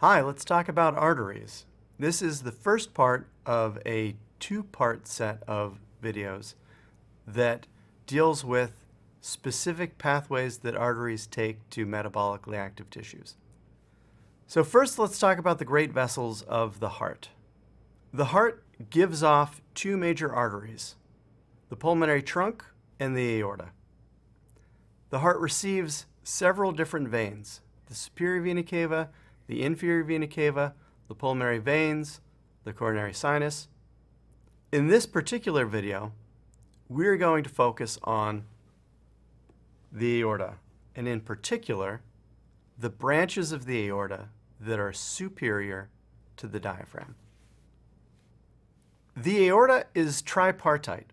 Hi, let's talk about arteries. This is the first part of a two-part set of videos that deals with specific pathways that arteries take to metabolically active tissues. So first let's talk about the great vessels of the heart. The heart gives off two major arteries, the pulmonary trunk and the aorta. The heart receives several different veins, the superior vena cava, the inferior vena cava, the pulmonary veins, the coronary sinus. In this particular video, we're going to focus on the aorta, and in particular, the branches of the aorta that are superior to the diaphragm. The aorta is tripartite.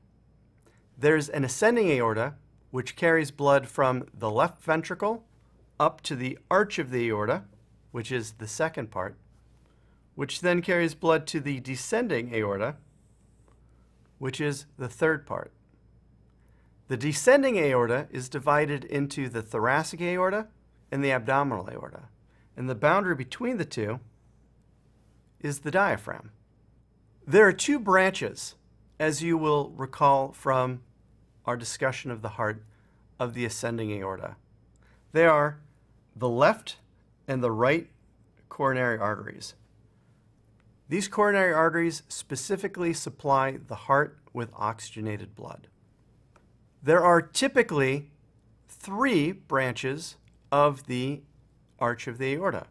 There's an ascending aorta, which carries blood from the left ventricle up to the arch of the aorta, which is the second part, which then carries blood to the descending aorta, which is the third part. The descending aorta is divided into the thoracic aorta and the abdominal aorta, and the boundary between the two is the diaphragm. There are two branches, as you will recall from our discussion of the heart of the ascending aorta. They are the left and the right coronary arteries. These coronary arteries specifically supply the heart with oxygenated blood. There are typically three branches of the arch of the aorta.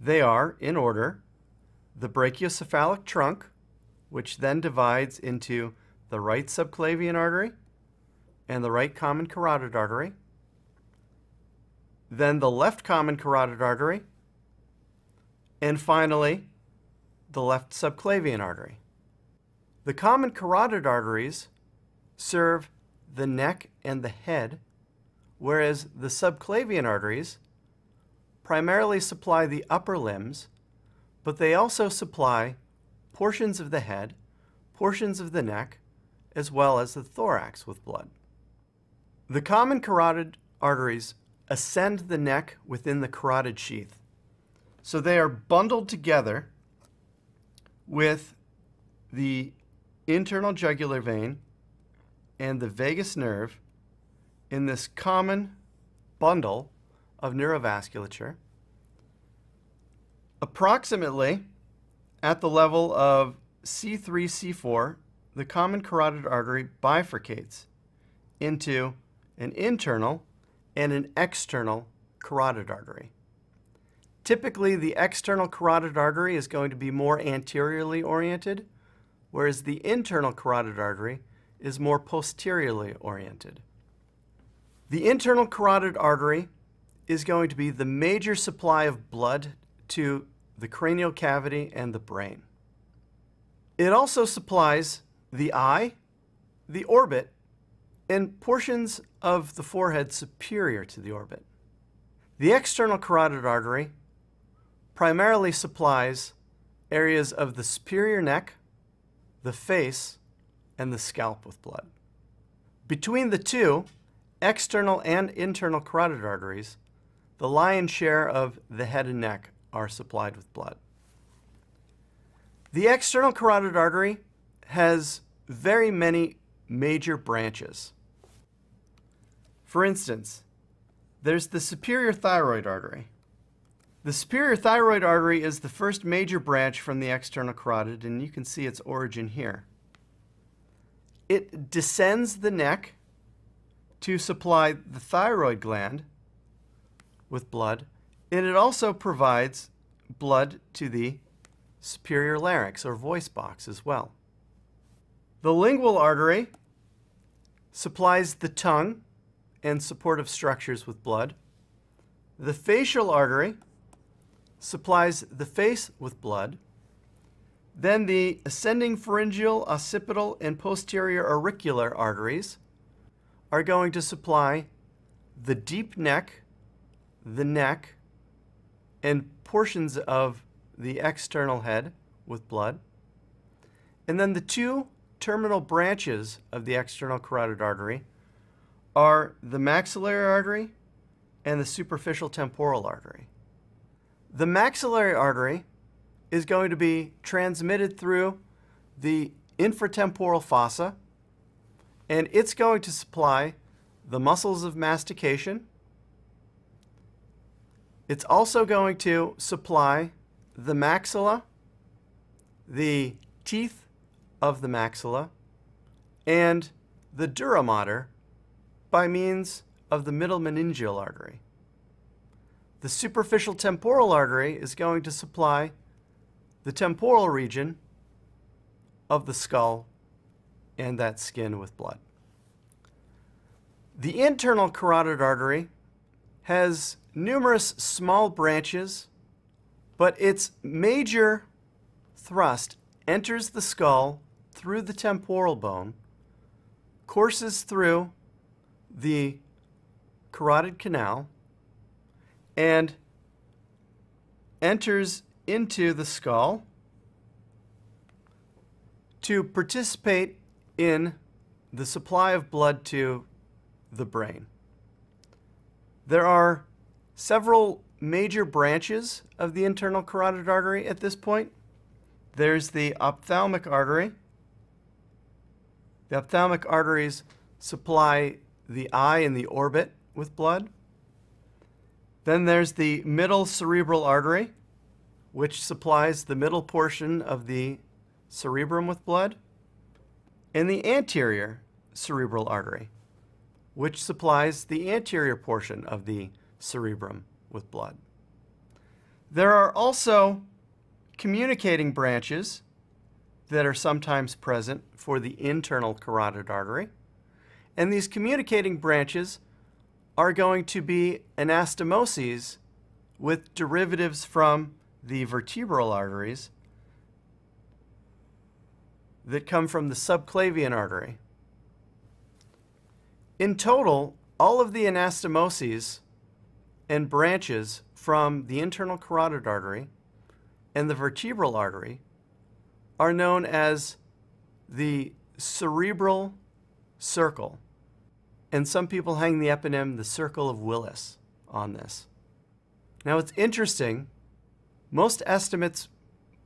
They are, in order, the brachiocephalic trunk, which then divides into the right subclavian artery and the right common carotid artery, then the left common carotid artery, and finally, the left subclavian artery. The common carotid arteries serve the neck and the head, whereas the subclavian arteries primarily supply the upper limbs, but they also supply portions of the head, portions of the neck, as well as the thorax with blood. The common carotid arteries ascend the neck within the carotid sheath. So they are bundled together with the internal jugular vein and the vagus nerve in this common bundle of neurovasculature. Approximately at the level of C3, C4, the common carotid artery bifurcates into an internal and an external carotid artery. Typically, the external carotid artery is going to be more anteriorly oriented, whereas the internal carotid artery is more posteriorly oriented. The internal carotid artery is going to be the major supply of blood to the cranial cavity and the brain. It also supplies the eye, the orbit, and portions of the forehead superior to the orbit. The external carotid artery primarily supplies areas of the superior neck, the face, and the scalp with blood. Between the two, external and internal carotid arteries, the lion's share of the head and neck are supplied with blood. The external carotid artery has very many major branches. For instance, there's the superior thyroid artery. The superior thyroid artery is the first major branch from the external carotid, and you can see its origin here. It descends the neck to supply the thyroid gland with blood, and it also provides blood to the superior larynx or voice box as well. The lingual artery supplies the tongue and supportive structures with blood. The facial artery supplies the face with blood. Then the ascending pharyngeal, occipital, and posterior auricular arteries are going to supply the deep neck, the neck, and portions of the external head with blood. And then the two terminal branches of the external carotid artery are the maxillary artery and the superficial temporal artery. The maxillary artery is going to be transmitted through the infratemporal fossa, and it's going to supply the muscles of mastication. It's also going to supply the maxilla, the teeth of the maxilla, and the dura mater by means of the middle meningeal artery. The superficial temporal artery is going to supply the temporal region of the skull and that skin with blood. The internal carotid artery has numerous small branches, but its major thrust enters the skull through the temporal bone, courses through the carotid canal, and enters into the skull to participate in the supply of blood to the brain. There are several major branches of the internal carotid artery at this point. There's the ophthalmic artery. The ophthalmic arteries supply the eye and the orbit with blood. Then there's the middle cerebral artery, which supplies the middle portion of the cerebrum with blood, and the anterior cerebral artery, which supplies the anterior portion of the cerebrum with blood. There are also communicating branches that are sometimes present for the internal carotid artery. And these communicating branches are going to be anastomoses with derivatives from the vertebral arteries that come from the subclavian artery. In total, all of the anastomoses and branches from the internal carotid artery and the vertebral artery are known as the cerebral circle. And some people hang the eponym the circle of Willis on this. Now it's interesting, most estimates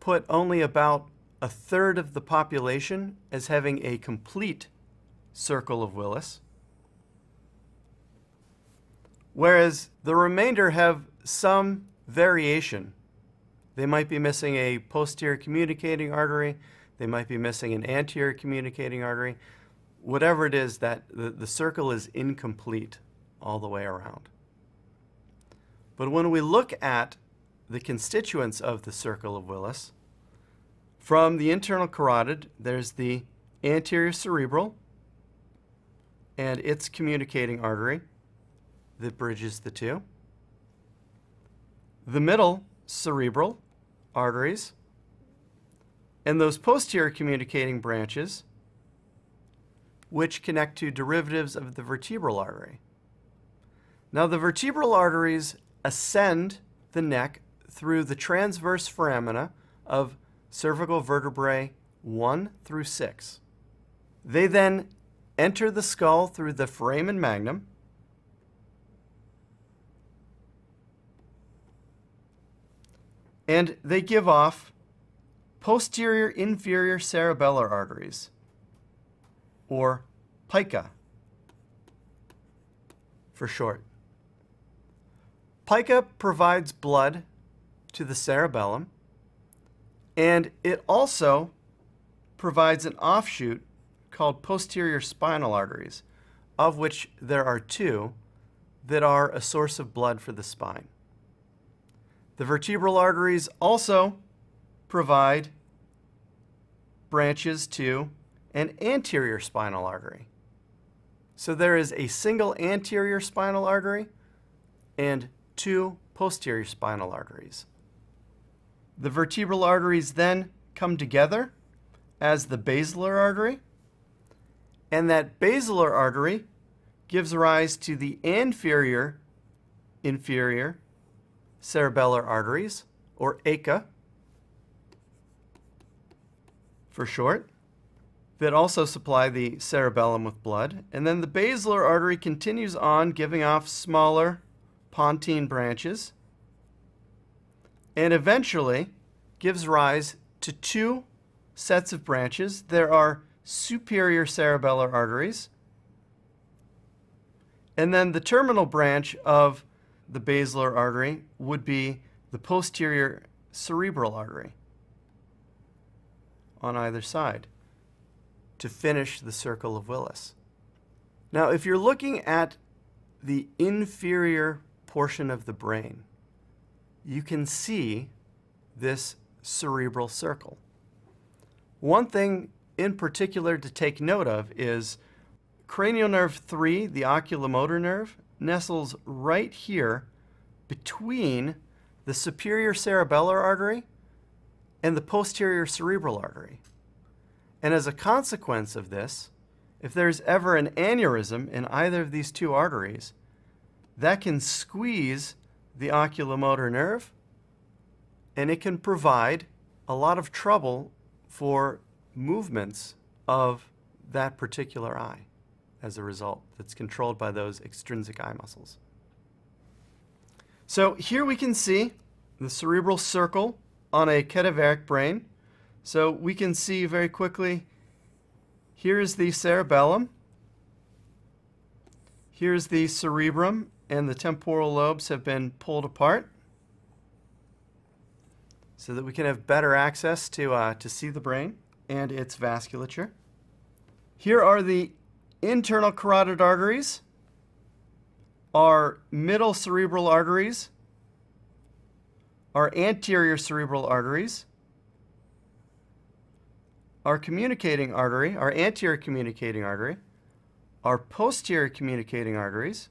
put only about a third of the population as having a complete circle of Willis, whereas the remainder have some variation. They might be missing a posterior communicating artery, they might be missing an anterior communicating artery, whatever it is that the, the circle is incomplete all the way around. But when we look at the constituents of the circle of Willis, from the internal carotid, there's the anterior cerebral and its communicating artery that bridges the two. The middle cerebral arteries and those posterior communicating branches which connect to derivatives of the vertebral artery. Now, the vertebral arteries ascend the neck through the transverse foramina of cervical vertebrae 1 through 6. They then enter the skull through the foramen magnum. And they give off posterior inferior cerebellar arteries or pica for short. Pica provides blood to the cerebellum, and it also provides an offshoot called posterior spinal arteries, of which there are two that are a source of blood for the spine. The vertebral arteries also provide branches to an anterior spinal artery. So there is a single anterior spinal artery and two posterior spinal arteries. The vertebral arteries then come together as the basilar artery, and that basilar artery gives rise to the anterior inferior cerebellar arteries, or AICA for short that also supply the cerebellum with blood. And then the basilar artery continues on, giving off smaller pontine branches and eventually gives rise to two sets of branches. There are superior cerebellar arteries, and then the terminal branch of the basilar artery would be the posterior cerebral artery on either side to finish the circle of Willis. Now, if you're looking at the inferior portion of the brain, you can see this cerebral circle. One thing in particular to take note of is cranial nerve 3, the oculomotor nerve, nestles right here between the superior cerebellar artery and the posterior cerebral artery. And as a consequence of this, if there's ever an aneurysm in either of these two arteries, that can squeeze the oculomotor nerve and it can provide a lot of trouble for movements of that particular eye as a result that's controlled by those extrinsic eye muscles. So here we can see the cerebral circle on a cadaveric brain. So we can see very quickly, here's the cerebellum, here's the cerebrum, and the temporal lobes have been pulled apart so that we can have better access to, uh, to see the brain and its vasculature. Here are the internal carotid arteries, our middle cerebral arteries, our anterior cerebral arteries, our communicating artery, our anterior communicating artery, our posterior communicating arteries.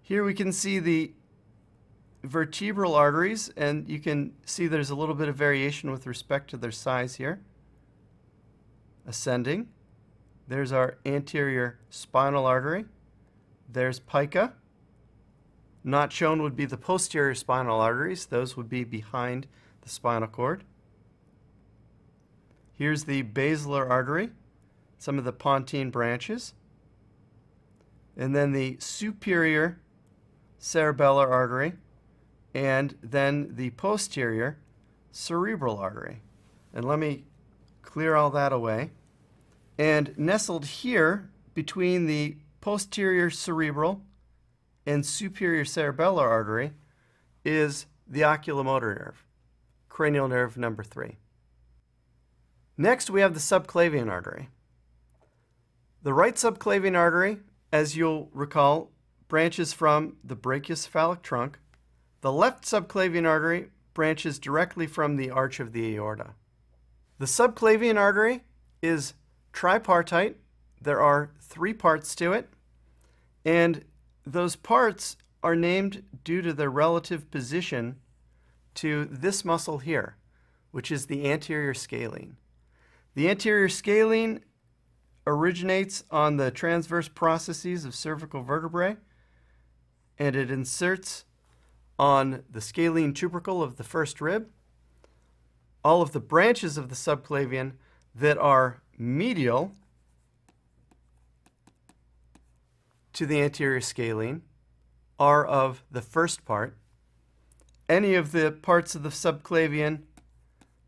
Here we can see the vertebral arteries, and you can see there's a little bit of variation with respect to their size here. Ascending. There's our anterior spinal artery. There's pica. Not shown would be the posterior spinal arteries. Those would be behind the spinal cord. Here's the basilar artery, some of the pontine branches. And then the superior cerebellar artery, and then the posterior cerebral artery. And let me clear all that away. And nestled here between the posterior cerebral and superior cerebellar artery is the oculomotor nerve, cranial nerve number three. Next, we have the subclavian artery. The right subclavian artery, as you'll recall, branches from the brachiocephalic trunk. The left subclavian artery branches directly from the arch of the aorta. The subclavian artery is tripartite. There are three parts to it, and those parts are named due to their relative position to this muscle here, which is the anterior scalene. The anterior scalene originates on the transverse processes of cervical vertebrae, and it inserts on the scalene tubercle of the first rib. All of the branches of the subclavian that are medial to the anterior scalene are of the first part. Any of the parts of the subclavian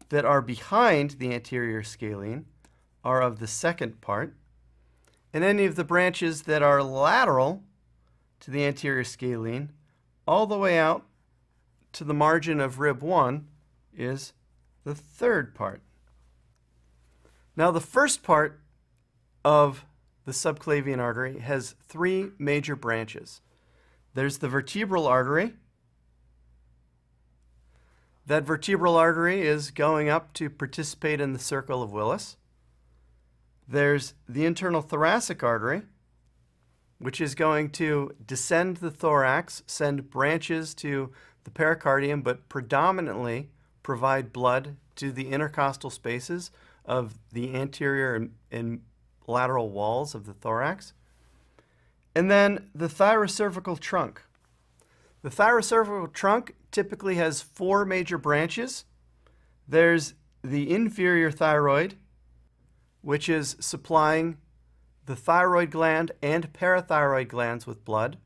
that are behind the anterior scalene are of the second part. And any of the branches that are lateral to the anterior scalene all the way out to the margin of rib 1 is the third part. Now the first part of the subclavian artery has three major branches. There's the vertebral artery. That vertebral artery is going up to participate in the circle of Willis. There's the internal thoracic artery, which is going to descend the thorax, send branches to the pericardium, but predominantly provide blood to the intercostal spaces of the anterior and, and lateral walls of the thorax. And then the thyrocervical trunk. The thyrocervical trunk typically has four major branches. There's the inferior thyroid, which is supplying the thyroid gland and parathyroid glands with blood,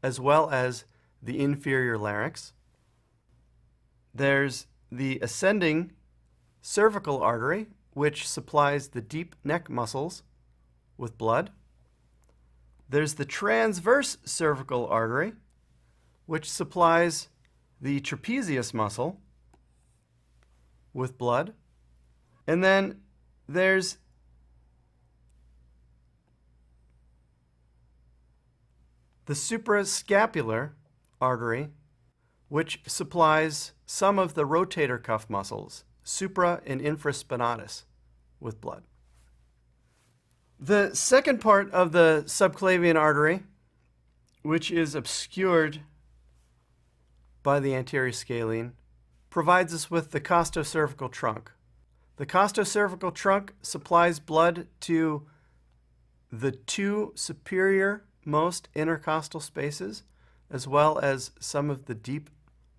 as well as the inferior larynx. there's the ascending cervical artery, which supplies the deep neck muscles with blood. There's the transverse cervical artery, which supplies the trapezius muscle with blood. And then there's the suprascapular artery, which supplies some of the rotator cuff muscles, supra and infraspinatus, with blood. The second part of the subclavian artery, which is obscured by the anterior scalene, provides us with the costocervical trunk. The costocervical trunk supplies blood to the two superior most intercostal spaces, as well as some of the deep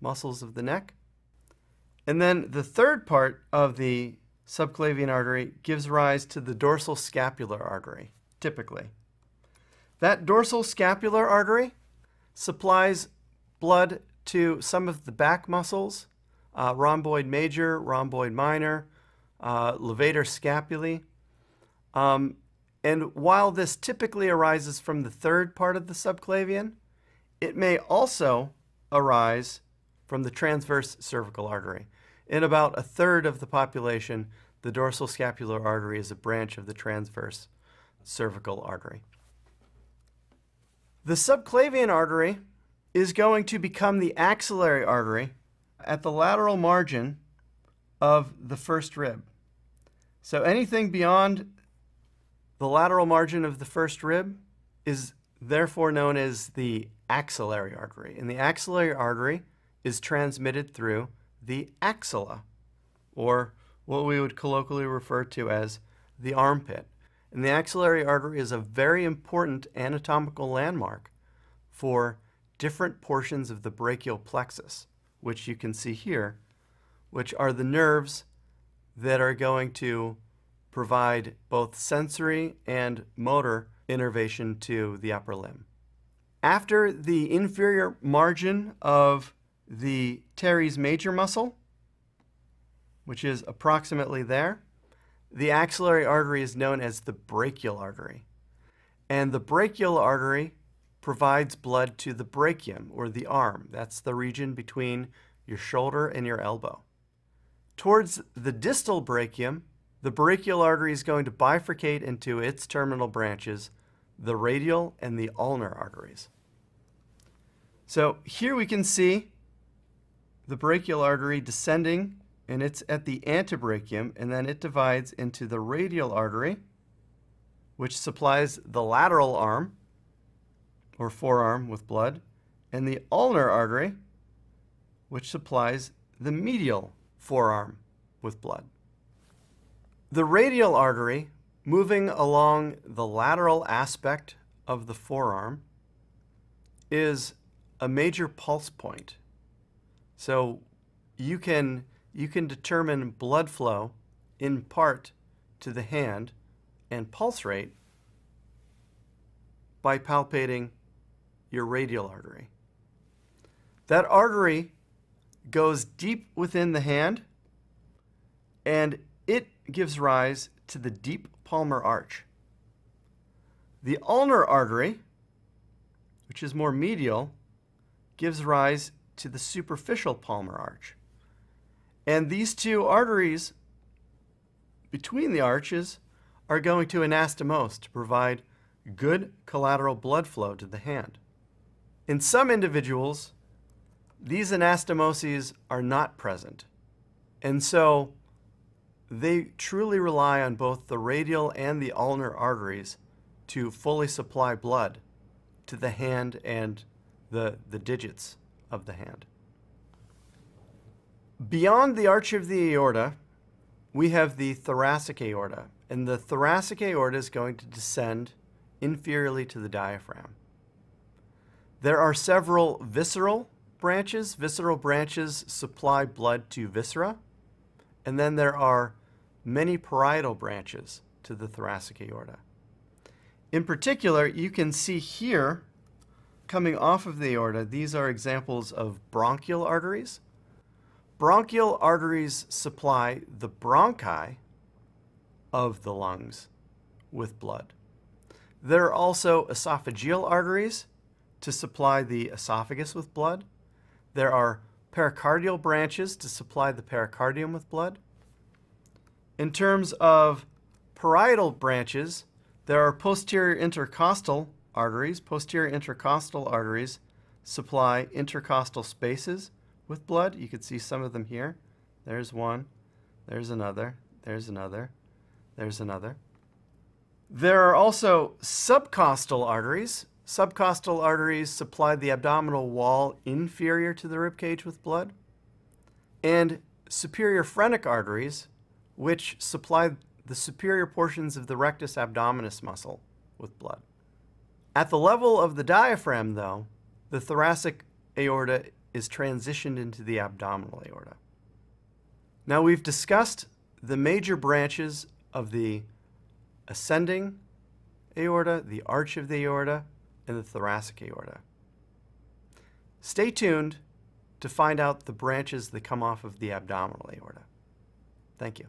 muscles of the neck. And then the third part of the subclavian artery gives rise to the dorsal scapular artery, typically. That dorsal scapular artery supplies blood to some of the back muscles, uh, rhomboid major, rhomboid minor, uh, levator scapulae. Um, and while this typically arises from the third part of the subclavian, it may also arise from the transverse cervical artery. In about a third of the population, the dorsal scapular artery is a branch of the transverse cervical artery. The subclavian artery is going to become the axillary artery at the lateral margin of the first rib. So anything beyond the lateral margin of the first rib is therefore known as the axillary artery. And the axillary artery is transmitted through the axilla, or what we would colloquially refer to as the armpit. And the axillary artery is a very important anatomical landmark for different portions of the brachial plexus, which you can see here, which are the nerves that are going to provide both sensory and motor innervation to the upper limb. After the inferior margin of the teres major muscle, which is approximately there, the axillary artery is known as the brachial artery. And the brachial artery provides blood to the brachium, or the arm. That's the region between your shoulder and your elbow. Towards the distal brachium, the brachial artery is going to bifurcate into its terminal branches, the radial and the ulnar arteries. So here we can see the brachial artery descending, and it's at the antebrachium, and then it divides into the radial artery, which supplies the lateral arm, or forearm with blood, and the ulnar artery, which supplies the medial forearm with blood. The radial artery, moving along the lateral aspect of the forearm, is a major pulse point. So you can, you can determine blood flow in part to the hand and pulse rate by palpating your radial artery. That artery goes deep within the hand and it gives rise to the deep palmar arch. The ulnar artery, which is more medial, gives rise to the superficial palmar arch. And these two arteries between the arches are going to anastomose to provide good collateral blood flow to the hand. In some individuals, these anastomoses are not present. And so they truly rely on both the radial and the ulnar arteries to fully supply blood to the hand and the, the digits of the hand. Beyond the arch of the aorta, we have the thoracic aorta, and the thoracic aorta is going to descend inferiorly to the diaphragm. There are several visceral branches. Visceral branches supply blood to viscera, and then there are many parietal branches to the thoracic aorta. In particular, you can see here, coming off of the aorta, these are examples of bronchial arteries. Bronchial arteries supply the bronchi of the lungs with blood. There are also esophageal arteries to supply the esophagus with blood. There are pericardial branches to supply the pericardium with blood. In terms of parietal branches, there are posterior intercostal arteries. Posterior intercostal arteries supply intercostal spaces with blood. You can see some of them here. There's one, there's another, there's another, there's another. There are also subcostal arteries. Subcostal arteries supply the abdominal wall inferior to the rib cage with blood. And superior phrenic arteries, which supply the superior portions of the rectus abdominis muscle with blood. At the level of the diaphragm, though, the thoracic aorta is transitioned into the abdominal aorta. Now we've discussed the major branches of the ascending aorta, the arch of the aorta, and the thoracic aorta. Stay tuned to find out the branches that come off of the abdominal aorta. Thank you.